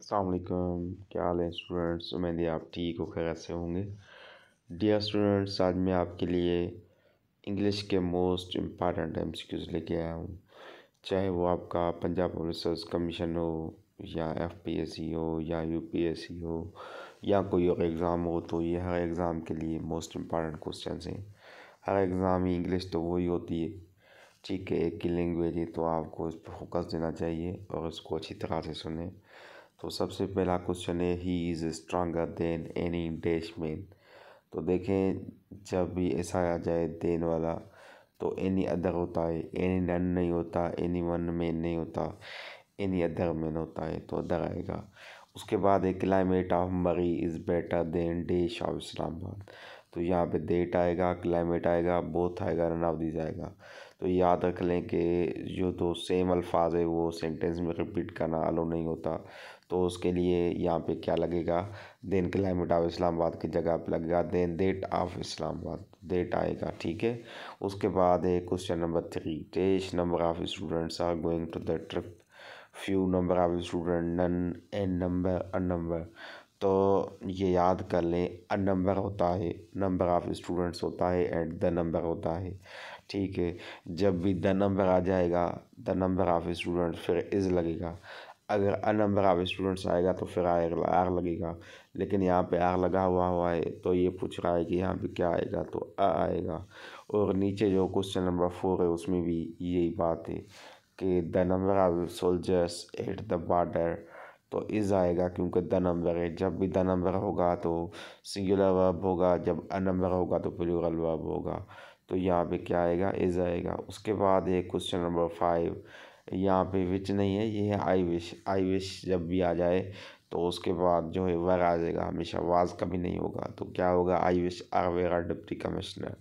असलकम क्या हाल है स्टूडेंट्स उम्मीद है आप ठीक हो, खैर से होंगे। डियर स्टूडेंट्स आज मैं आपके लिए इंग्लिश के मोस्ट इंपॉर्टेंट एम लेके आया हूँ। चाहे वो आपका पंजाब रिसर्च कमीशन हो, या एफ़ पी एस सी हो, या यू पी एस सी हो, या कोई और एग्ज़ाम हो तो ये हर एग्ज़ाम के लिए मोस्ट इंपॉर्टेंट क्वेश्चन हैं। हर एग्ज़ाम ही इंग्लिश तो वही होती है। ठीक है, एक ही लैंग्वेज है तो आपको इस पर फोकस देना चाहिए और इसको अच्छी तरह से सुने। तो सबसे पहला क्वेश्चन है he is stronger than any dash man तो देखें, जब भी ऐसा आ जाए देन वाला तो एनी अदर होता है एनी नन नहीं होता एनी वन मैन नहीं होता एनी अदर मैन होता है तो अदर आएगा। उसके बाद एक climate of Murree is better than dash of Islamabad तो यहाँ पे डेट आएगा क्लाइमेट आएगा बोथ आएगा रन ऑफ़ दिस आएगा। तो याद रख लें कि जो दो सेम अल्फाज है, वो सेंटेंस में रिपीट करना अलो नहीं होता। तो उसके लिए यहाँ पे क्या लगेगा? देन क्लाइमेट ऑफ़ इस्लामाबाद की जगह पे लगेगा। Than that of Islamabad that आएगा, ठीक है? उसके बाद है question number three test number of students are going to the trip few number of student none an number a number तो ये याद कर लें अ नंबर होता है नंबर ऑफ़ स्टूडेंट्स होता है एंड द नंबर होता है। ठीक है, जब भी द नंबर आ जाएगा द नंबर ऑफ़ स्टूडेंट फिर इज़ लगेगा। अगर अ नंबर ऑफ़ स्टूडेंट्स आएगा तो फिर आएगा आर लगेगा। लेकिन यहाँ पे आर लगा हुआ हुआ है तो ये पूछ रहा है कि यहाँ पे क्या आएगा तो अ आएगा। और नीचे जो क्वेश्चन नंबर फोर है, उसमें भी यही बात है कि the number of soldiers at the border तो इज़ आएगा क्योंकि द नंबर है। जब भी द नंबर होगा तो सिंगुलर वर्ब होगा, जब अ नंबर होगा तो प्लूरल वर्ब होगा। तो यहाँ पे क्या आएगा? इज़ आएगा। उसके बाद है क्वेश्चन नंबर फाइव यहाँ पे विच नहीं है, ये है आई विश आई विश जब भी आ जाए तो उसके बाद जो है वर आ जाएगा। हमेशा वाज कभी नहीं होगा। तो क्या होगा? I wish are were a deputy commissioner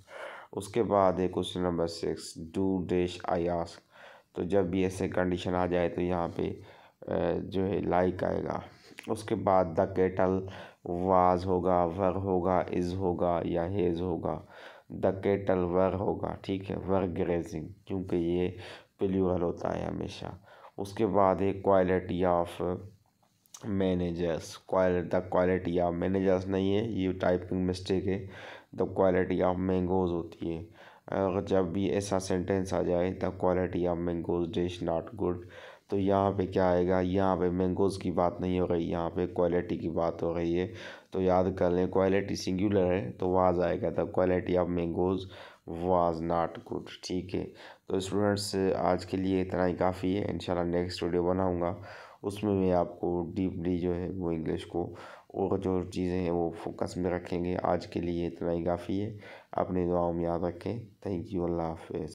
उसके बाद है question number six do dash I ask तो जब भी ऐसे कंडीशन आ जाए तो यहाँ पे जो है लाइक आएगा। उसके बाद द केटल वाज होगा वर होगा इज़ होगा या हेज़ होगा। द केटल वर होगा, ठीक है वर ग्रेजिंग क्योंकि ये प्लूरल होता है हमेशा। उसके बाद है quality of managers the quality of managers नहीं है, ये टाइपिंग मिस्टेक है। द क्वालिटी ऑफ़ मैंगोज होती है। अगर जब भी ऐसा सेंटेंस आ जाए the quality of mangoes dish not good तो यहाँ पे क्या आएगा? यहाँ पे मैंगोज की बात नहीं हो रही, यहाँ पे क्वालिटी की बात हो रही है। तो याद कर लें क्वालिटी सिंगुलर है तो वाज आएगा the quality of mangoes was not good ठीक है। तो स्टूडेंट्स आज के लिए इतना ही काफ़ी है। इंशाल्लाह नेक्स्ट वीडियो बनाऊँगा। उसमें मैं आपको डीपली जो है, वो इंग्लिश को और जो चीज़ें हैं, वो फोकस में रखेंगे। आज के लिए इतना ही काफ़ी है। अपनी दुआओं में याद रखें। थैंक यू अल्लाह हाफिज़